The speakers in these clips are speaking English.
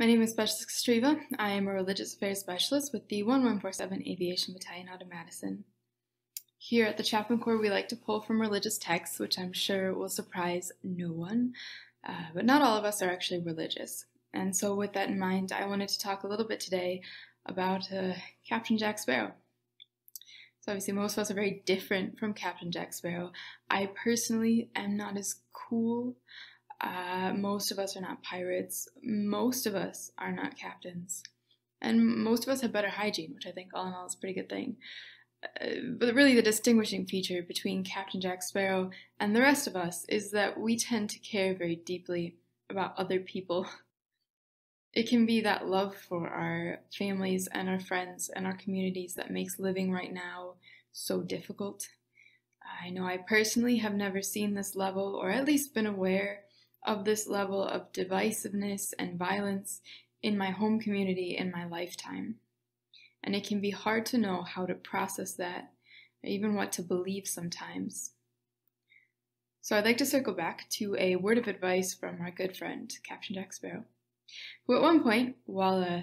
My name is Specialist Kostreva. I am a Religious Affairs Specialist with the 1147 Aviation Battalion out of Madison. Here at the Chaplain Corps, we like to pull from religious texts, which I'm sure will surprise no one, uh, but not all of us are actually religious. And so, with that in mind, I wanted to talk a little bit today about uh, Captain Jack Sparrow. So, obviously, most of us are very different from Captain Jack Sparrow. I personally am not as cool uh, most of us are not pirates. Most of us are not captains. And most of us have better hygiene, which I think all in all is a pretty good thing. Uh, but really, the distinguishing feature between Captain Jack Sparrow and the rest of us is that we tend to care very deeply about other people. It can be that love for our families and our friends and our communities that makes living right now so difficult. I know I personally have never seen this level, or at least been aware of this level of divisiveness and violence in my home community in my lifetime. And it can be hard to know how to process that, or even what to believe sometimes. So I'd like to circle back to a word of advice from our good friend, Captain Jack Sparrow, who at one point, while uh,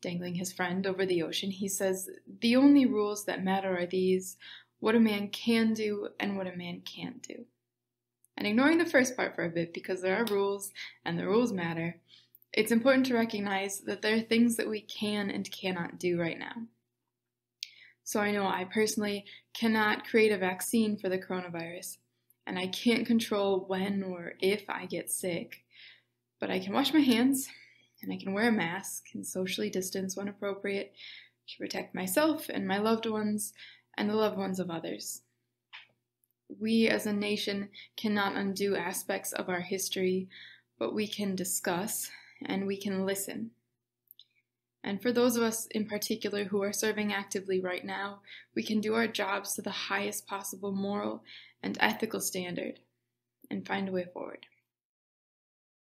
dangling his friend over the ocean, he says, The only rules that matter are these what a man can do and what a man can't do. And ignoring the first part for a bit because there are rules and the rules matter, it's important to recognize that there are things that we can and cannot do right now. So I know I personally cannot create a vaccine for the coronavirus, and I can't control when or if I get sick, but I can wash my hands and I can wear a mask and socially distance when appropriate to protect myself and my loved ones and the loved ones of others we as a nation cannot undo aspects of our history, but we can discuss and we can listen. And for those of us in particular who are serving actively right now, we can do our jobs to the highest possible moral and ethical standard and find a way forward.